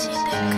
谢。